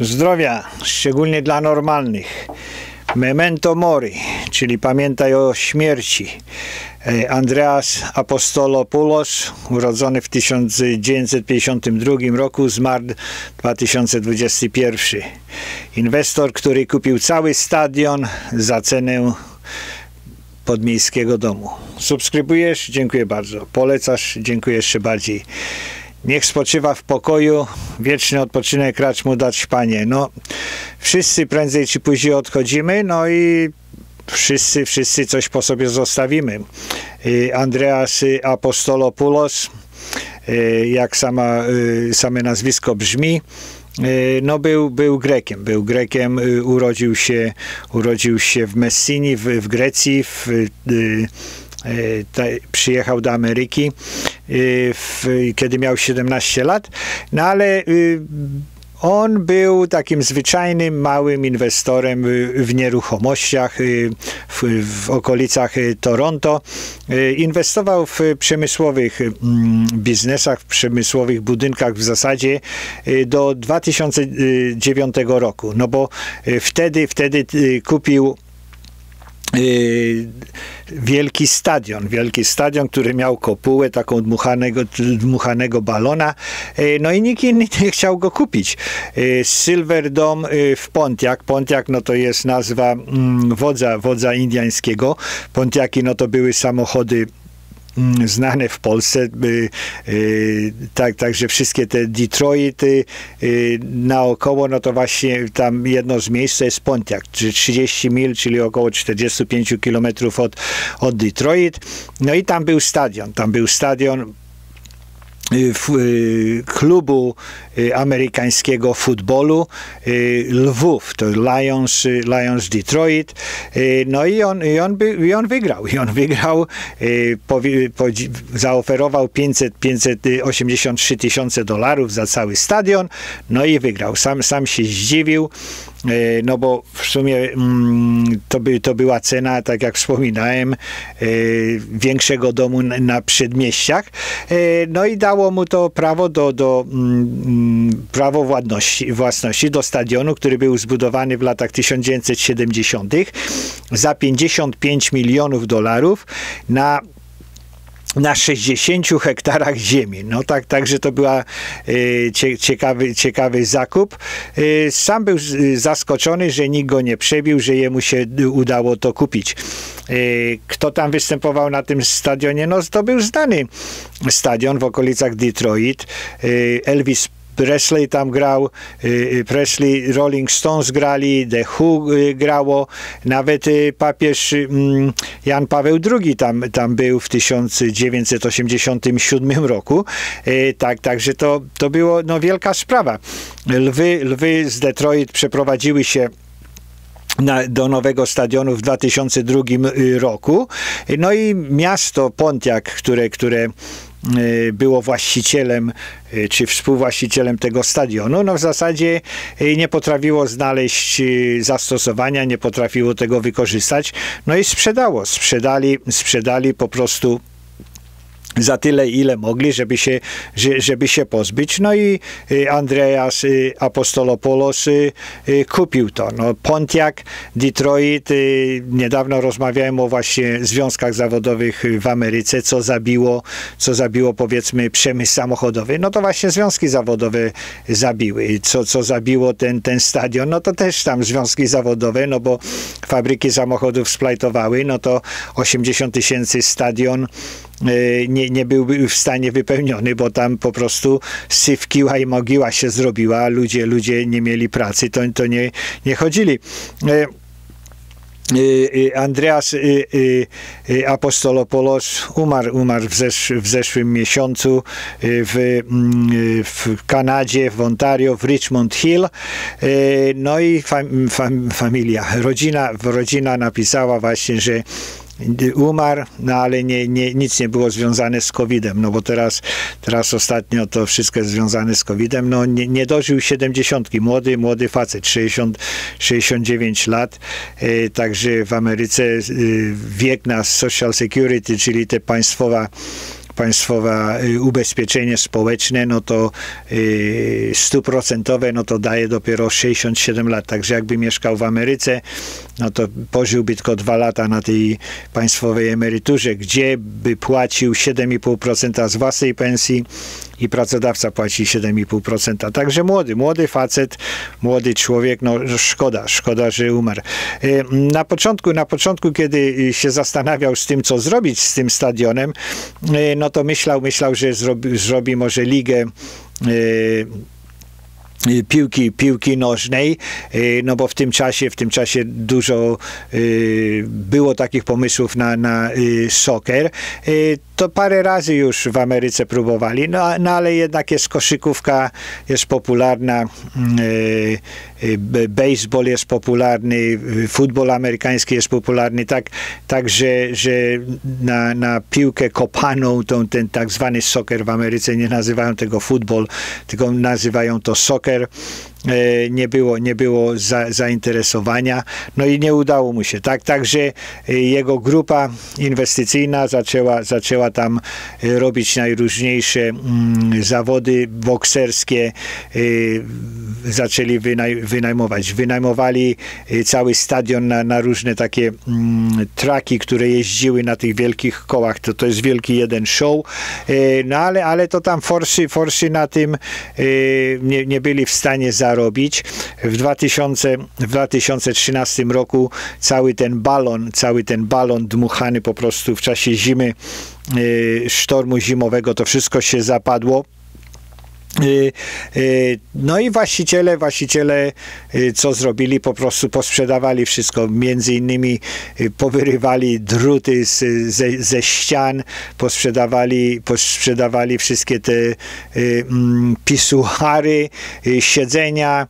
Zdrowia, szczególnie dla normalnych. Memento mori, czyli pamiętaj o śmierci. E, Andreas Apostolopoulos, urodzony w 1952 roku, zmarł 2021. Inwestor, który kupił cały stadion za cenę podmiejskiego domu. Subskrybujesz? Dziękuję bardzo. Polecasz? Dziękuję jeszcze bardziej. Niech spoczywa w pokoju, wieczny odpoczynek racz mu dać, Panie. No, wszyscy prędzej czy później odchodzimy, no i wszyscy, wszyscy coś po sobie zostawimy. Y, Andreas Apostolopoulos, y, jak sama, y, same nazwisko brzmi, no był, był Grekiem, był Grekiem, urodził się, urodził się w Messini, w, w Grecji, w, przyjechał do Ameryki, w, kiedy miał 17 lat, no ale on był takim zwyczajnym, małym inwestorem w nieruchomościach w, w okolicach Toronto. Inwestował w przemysłowych mm, biznesach, w przemysłowych budynkach w zasadzie do 2009 roku. No bo wtedy, wtedy kupił Y, wielki stadion, wielki stadion, który miał kopułę taką dmuchanego, dmuchanego balona, y, no i nikt inny nie chciał go kupić. Y, Silver Dome w Pontiac, Pontiac no to jest nazwa mm, wodza, wodza indiańskiego, Pontiaki no to były samochody znane w Polsce. Y, tak, także wszystkie te Detroity y, naokoło, no to właśnie tam jedno z miejsc to jest Pontiac, 30 mil, czyli około 45 kilometrów od, od Detroit. No i tam był stadion, tam był stadion Y, y, klubu y, amerykańskiego futbolu Lwów, to Lions, Lions Detroit. No i on, i on, by, i on wygrał. I on wygrał, po, po, zaoferował 500, 583 tysiące dolarów za cały stadion, no i wygrał. Sam, sam się zdziwił. E, no bo w sumie mm, to, by, to była cena, tak jak wspominałem, e, większego domu na przedmieściach. E, no i dało mu to prawo do, do mm, prawo własności, własności do stadionu, który był zbudowany w latach 1970 za 55 milionów dolarów na na 60 hektarach ziemi. No tak, także to była y, ciekawy, ciekawy zakup. Y, sam był zaskoczony, że nikt go nie przebił, że jemu się udało to kupić. Y, kto tam występował na tym stadionie? No to był znany stadion w okolicach Detroit. Elvis Presley tam grał, y, y, Presley, Rolling Stones grali, The Who y, grało, nawet papież mm, Jan Paweł II tam, tam był w 1987 roku. Tak, także to, to było no, wielka sprawa. Lwy, lwy z Detroit przeprowadziły się na, do nowego stadionu w 2002 roku. No i miasto Pontiac, które, które było właścicielem y, czy współwłaścicielem tego stadionu, no w zasadzie y, nie potrafiło znaleźć zastosowania, nie potrafiło tego wykorzystać, no i sprzedało. Sprzedali, sprzedali po prostu za tyle, ile mogli, żeby się, żeby się pozbyć. No i y, Andreas y, Apostolopoulos y, kupił to. No, Pontiac, Detroit, niedawno rozmawiałem o właśnie związkach zawodowych w Ameryce, co zabiło, co zabiło powiedzmy przemysł samochodowy. No to właśnie związki zawodowe zabiły. Co, co zabiło ten, ten stadion, no to też tam związki zawodowe, no bo fabryki samochodów splajtowały, no to 80 tysięcy stadion nie, nie byłby w stanie wypełniony, bo tam po prostu syfkiła i mogiła się zrobiła, ludzie, ludzie nie mieli pracy, to, to nie, nie chodzili. E, e, Andreas Apostolopoulos umarł, umarł w, zesz, w zeszłym miesiącu w, mm, w Kanadzie, w Ontario, w Richmond Hill. No i fam, fam, familia, rodzina, rodzina napisała właśnie, że umarł, no ale nie, nie, nic nie było związane z COVID-em, no bo teraz, teraz ostatnio to wszystko jest związane z COVID-em, no nie, nie dożył 70, młody, młody facet, 60, 69 lat, e, także w Ameryce e, wiek na Social Security, czyli te państwowa państwowa ubezpieczenie społeczne, no to stuprocentowe, no to daje dopiero 67 lat. Także jakby mieszkał w Ameryce, no to pożyłby tylko dwa lata na tej państwowej emeryturze, gdzie by płacił 7,5% z własnej pensji i pracodawca płaci 7,5%. Także młody, młody facet, młody człowiek, no szkoda, szkoda, że umarł. Na początku, na początku, kiedy się zastanawiał z tym, co zrobić z tym stadionem, no to myślał, myślał, że zrobi, zrobi może ligę Y, piłki, piłki nożnej, y, no bo w tym czasie, w tym czasie dużo y, było takich pomysłów na, na soccer. To parę razy już w Ameryce próbowali, no, no ale jednak jest koszykówka, jest popularna, baseball jest popularny, futbol amerykański jest popularny, tak, tak że, że na, na piłkę kopaną, tą, ten tak zwany soccer w Ameryce nie nazywają tego futbol, tylko nazywają to soccer nie było, nie było za, zainteresowania, no i nie udało mu się. Tak, także e, jego grupa inwestycyjna zaczęła, zaczęła tam e, robić najróżniejsze mm, zawody bokserskie, zaczęli wynaj, wynajmować. Wynajmowali cały stadion na, na różne takie mm, traki, które jeździły na tych wielkich kołach. To, to jest wielki jeden show, no ale, ale to tam forsy, forsy na tym nie, nie byli w stanie zarobić W, 2000, w 2013 roku cały ten balon, cały ten balon dmuchany po prostu w czasie zimy, y, sztormu zimowego, to wszystko się zapadło no i właściciele, właściciele y, co zrobili? Po prostu posprzedawali wszystko. Między innymi powyrywali druty z, ze, ze ścian, posprzedawali, posprzedawali wszystkie te mm, pisuary, siedzenia,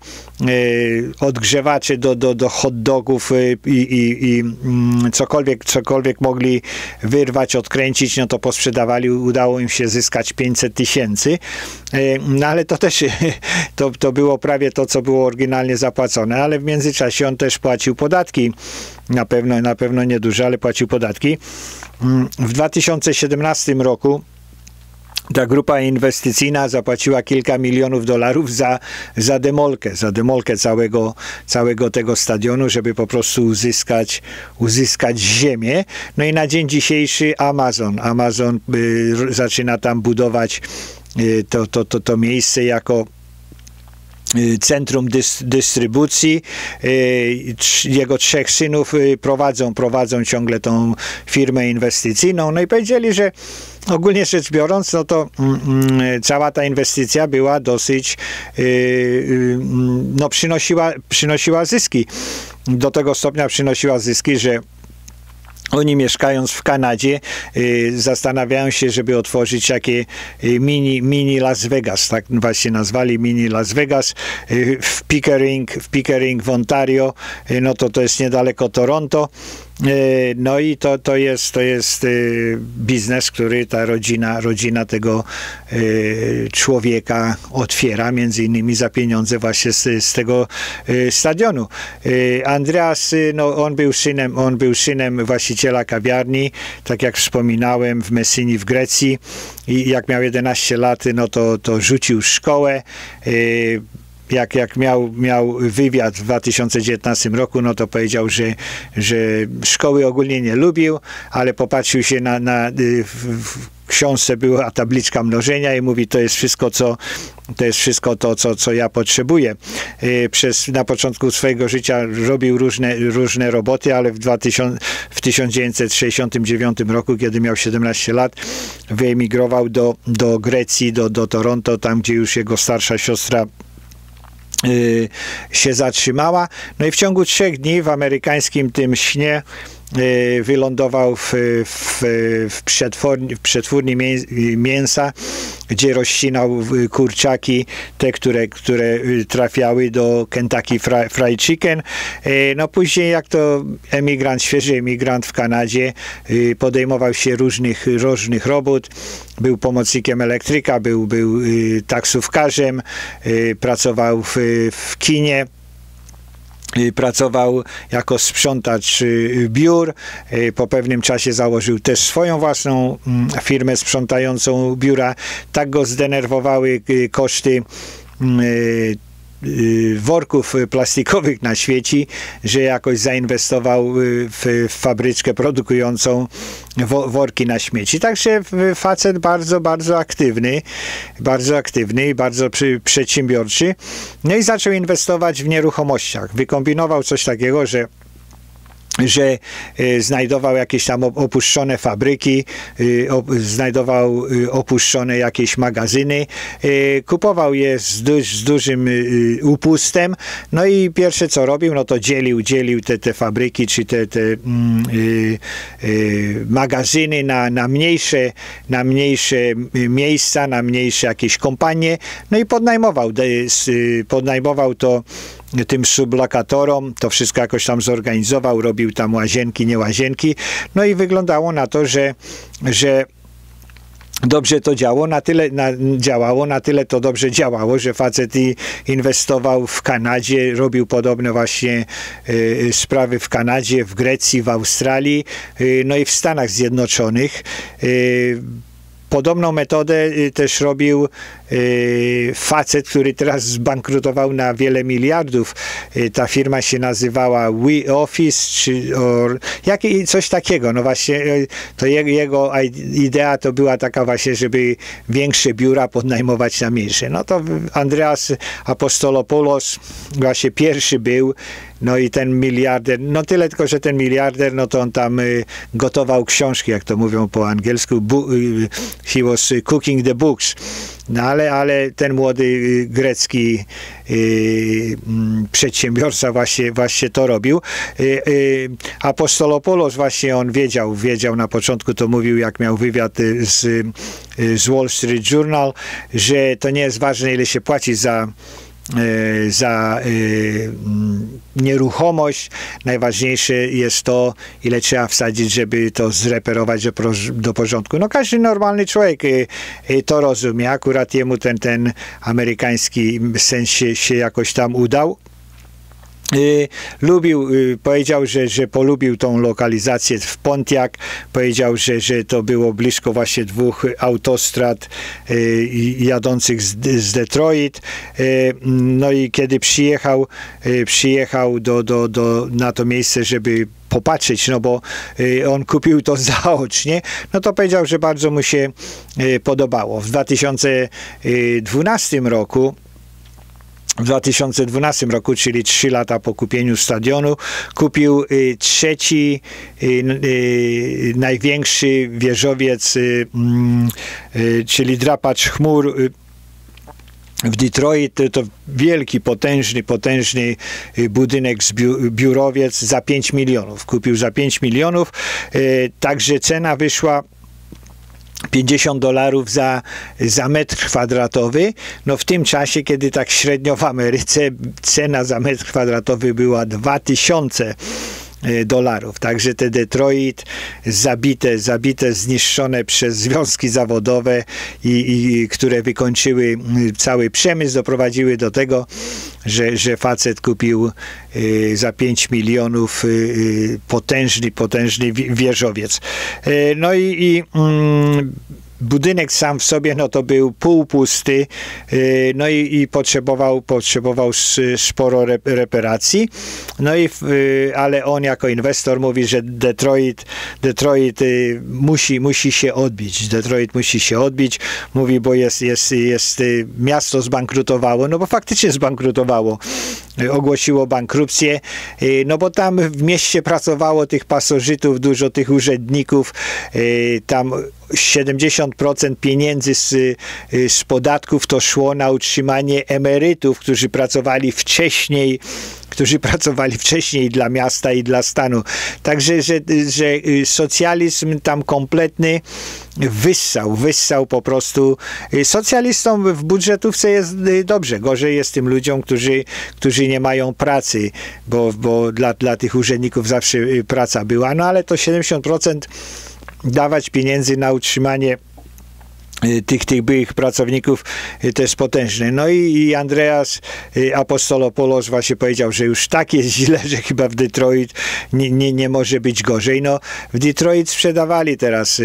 odgrzewacze do, do, do hot dogów i, i, i mm, cokolwiek, cokolwiek mogli wyrwać, odkręcić, no to posprzedawali. Udało im się zyskać 500 tysięcy no ale to też to, to było prawie to, co było oryginalnie zapłacone, ale w międzyczasie on też płacił podatki. Na pewno, na pewno nieduże, ale płacił podatki. Mm, w 2017 roku ta grupa inwestycyjna zapłaciła kilka milionów dolarów za, za demolkę, za demolkę całego, całego tego stadionu, żeby po prostu uzyskać, uzyskać ziemię. No i na dzień dzisiejszy Amazon, Amazon y, zaczyna tam budować to, to, to, to miejsce jako y, centrum dystrybucji. Y, jego trzech synów prowadzą, prowadzą ciągle tą firmę inwestycyjną. No i powiedzieli, że ogólnie rzecz biorąc, no to mm, mm, cała ta inwestycja była dosyć, no przynosiła, przynosiła zyski. Do tego stopnia przynosiła zyski, że oni mieszkając w Kanadzie y, zastanawiają się, żeby otworzyć takie y, mini, mini Las Vegas, tak właśnie nazwali mini Las Vegas y, w Pickering, w Pickering w Ontario, no to to jest niedaleko Toronto no i to, to jest, to jest e, biznes, który ta rodzina, rodzina tego e, człowieka otwiera, między innymi za pieniądze właśnie z, z tego stadionu. Andreas, no on był synem, on był synem właściciela kawiarni, tak jak wspominałem, w Messini w Grecji i jak miał 11 lat, no to, to rzucił szkołę, jak, jak miał, miał wywiad w 2019 roku, no to powiedział, że, że szkoły ogólnie nie lubił, ale popatrzył się na, na w, w książce była tabliczka mnożenia i mówi, to jest wszystko, co to jest wszystko to, co, co ja potrzebuję. Y, przez, na początku swojego życia robił różne, różne roboty, ale w, 2000, w 1969 roku, kiedy miał 17 lat, wyemigrował do, do Grecji, do, do Toronto, tam gdzie już jego starsza siostra Y, się zatrzymała. No i w ciągu trzech dni w amerykańskim tym śnie y, wylądował w, w, w, przetwórni, w przetwórni mięsa, gdzie rozcinał kurczaki, te, które, które y, trafiały do Kentucky Fried Chicken. No później, jak to emigrant, świeży emigrant w Kanadzie, podejmował się różnych, różnych robót, był pomocnikiem elektryka, był, był y, taksówkarzem, y, pracował w, w kinie Pracował jako sprzątacz biur. Po pewnym czasie założył też swoją własną mm, firmę sprzątającą biura. Tak go zdenerwowały koszty mm, Y, worków plastikowych na świeci, że jakoś zainwestował y, w, fabryczkę produkującą worki na śmieci. Także facet bardzo, bardzo aktywny, bardzo aktywny i bardzo przedsiębiorczy. No i zaczął inwestować w nieruchomościach. Wykombinował coś takiego, że że e, znajdował jakieś tam opuszczone fabryki, e, znajdował e, opuszczone jakieś magazyny, kupował je z, z, dużym upustem, no i pierwsze co robił, no to dzielił, dzielił te, te fabryki, czy te, te mm, magazyny na, na, mniejsze, na mniejsze miejsca, na mniejsze jakieś kompanie, no i podnajmował, podnajmował to tym sublokatorom, to wszystko jakoś tam zorganizował, robił tam łazienki, nie łazienki, no i wyglądało na to, że, że dobrze to działo, na tyle na, działało, na tyle to dobrze działało, że facet inwestował w Kanadzie, robił podobne właśnie y, sprawy w Kanadzie, w Grecji, w Australii, y, no i w Stanach Zjednoczonych. Y, Podobną metodę y, też robił facet, który teraz zbankrutował na wiele miliardów. Y, ta firma się nazywała We Office, czy or, jak, coś takiego. No właśnie, to jego idea to była taka właśnie, żeby większe biura podnajmować na mniejsze. No to Andreas Apostolopoulos właśnie pierwszy był, no i ten miliarder, no tyle tylko, że ten miliarder, no to on tam y, gotował książki, jak to mówią po angielsku, y, he was cooking the books. No ale, ale ten młody y, grecki y, mm, przedsiębiorca właśnie, właśnie to robił. Y, y, właśnie on wiedział, wiedział na początku, to mówił, jak miał wywiad y, z, y, z Wall Street Journal, że to nie jest ważne, ile się płaci za za e, mm, nieruchomość. Najważniejsze jest to, ile trzeba wsadzić, żeby to zreperować do, do porządku. No każdy normalny człowiek e, to rozumie. Akurat jemu ten, ten amerykański sens się, się jakoś tam udał. Y, lubił, y, powiedział, że, że polubił tą lokalizację w Pontiac, powiedział, że, że to było blisko właśnie dwóch autostrad y, jadących z, z Detroit. No i kiedy przyjechał, przyjechał do, do, do, na to miejsce, żeby popatrzeć, no bo on kupił to zaocznie, no to powiedział, że bardzo mu się podobało. W 2012 roku w 2012 roku, czyli 3 lata po kupieniu stadionu, kupił y, trzeci y, y, największy wieżowiec, mm, czyli drapacz chmur w Detroit to wielki, potężny, potężny budynek, biurowiec za 5 milionów. Kupił za 5 milionów, także cena wyszła 50 dolarów za, za metr kwadratowy. No w tym czasie, kiedy tak średnio w Ameryce cena za metr kwadratowy była 2000 E, dolarów. Także te Detroit zabite, zabite, zniszczone przez związki zawodowe i, i które wykończyły cały przemysł, doprowadziły do tego, że, że facet kupił y, za 5 milionów y, potężny, potężny wieżowiec. No i, i mm, budynek sam w sobie no to był półpusty, y, no i, i potrzebował, potrzebował sporo reparacji, no i y, ale on jako inwestor mówi, że Detroit, Detroit y, musi, musi się odbić, Detroit musi się odbić, mówi, bo jest, jest, jest miasto zbankrutowało, no bo faktycznie zbankrutowało, ogłosiło bankrupcję, no bo tam w mieście pracowało tych pasożytów, dużo tych urzędników, tam 70% pieniędzy z, y, z podatków to szło na utrzymanie emerytów, którzy pracowali wcześniej którzy pracowali wcześniej dla miasta i dla stanu. Także, że, że y, socjalizm tam kompletny wyssał, wyssał po prostu. Y, socjalistom w budżetówce jest dobrze, gorzej jest tym ludziom, którzy, którzy nie mają pracy, bo, bo dla, dla tych urzędników zawsze praca była, no ale to 70% dawać pieniędzy na utrzymanie tych, tych byłych pracowników y, jest potężny. No i, Andreas y, Apostolopoulos właśnie powiedział, że już tak jest źle, że chyba w Detroit nie, nie, nie może być gorzej. No w Detroit sprzedawali teraz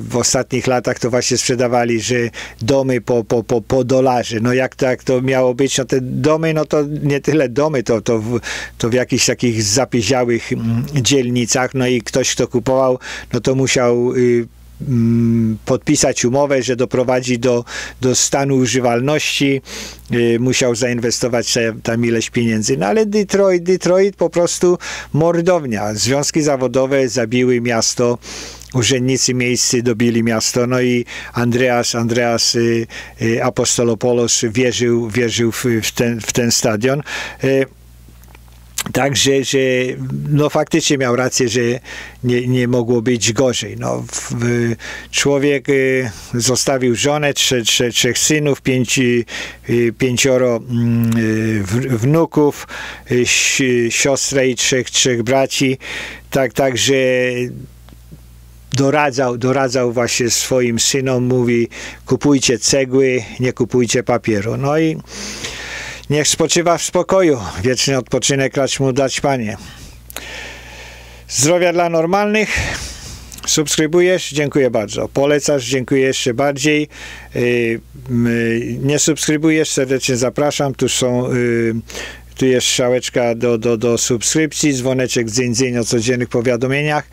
w ostatnich latach to właśnie sprzedawali, że domy po, po, po, po dolarze. No jak tak to miało być, no te domy, no to nie tyle domy, to, to, w, to w jakichś takich zapieziałych mm, dzielnicach, no i ktoś kto kupował, no to musiał podpisać umowę, że doprowadzi do, do stanu używalności, y, musiał zainwestować tam ileś pieniędzy. No ale Detroit, Detroit po prostu mordownia. Związki zawodowe zabiły miasto urzędnicy miejscy dobili miasto, no i Andreas, Andreas y, y, Apostolopoulos wierzył, wierzył w, ten, w ten stadion. Także, że no faktycznie miał rację, że nie, nie mogło być gorzej. No, w, człowiek y, zostawił żonę, trze, trze, trzech synów, pięć, y, pięcioro mm, y, wnuków, siostrę i trzech, trzech braci. Tak, także doradzał, doradzał właśnie swoim synom, mówi kupujcie cegły, nie kupujcie papieru. No i Niech spoczywa w spokoju. Wieczny odpoczynek racz mu dać, Panie. Zdrowia dla normalnych. Subskrybujesz? Dziękuję bardzo. Polecasz? Dziękuję jeszcze bardziej. Y, nie subskrybujesz? Serdecznie zapraszam. Tu są y, tu jest szałeczka do, do, do subskrypcji, dzwoneczek dzień dzień o codziennych powiadomieniach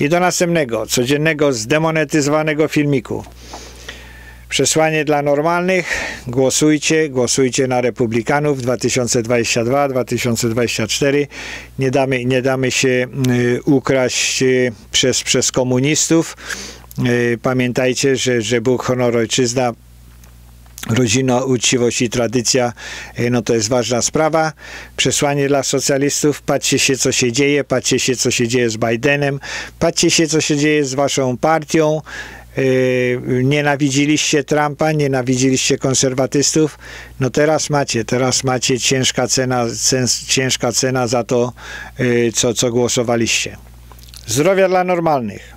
i do następnego, codziennego zdemonetyzowanego filmiku. Przesłanie dla normalnych. Głosujcie, głosujcie na Republikanów 2022-2024. Nie damy, nie damy się y, ukraść y, przez, przez komunistów. Y, pamiętajcie, że, że Bóg, honor, ojczyzna rodzina, uczciwość i tradycja, no to jest ważna sprawa. Przesłanie dla socjalistów, patrzcie się, co się dzieje, patrzcie się, co się dzieje z Bidenem, patrzcie się, co się dzieje z waszą partią, nienawidziliście Trumpa, nienawidziliście konserwatystów, no teraz macie, teraz macie ciężka cena, ciężka cena za to, yy, co, co głosowaliście. Zdrowia dla normalnych.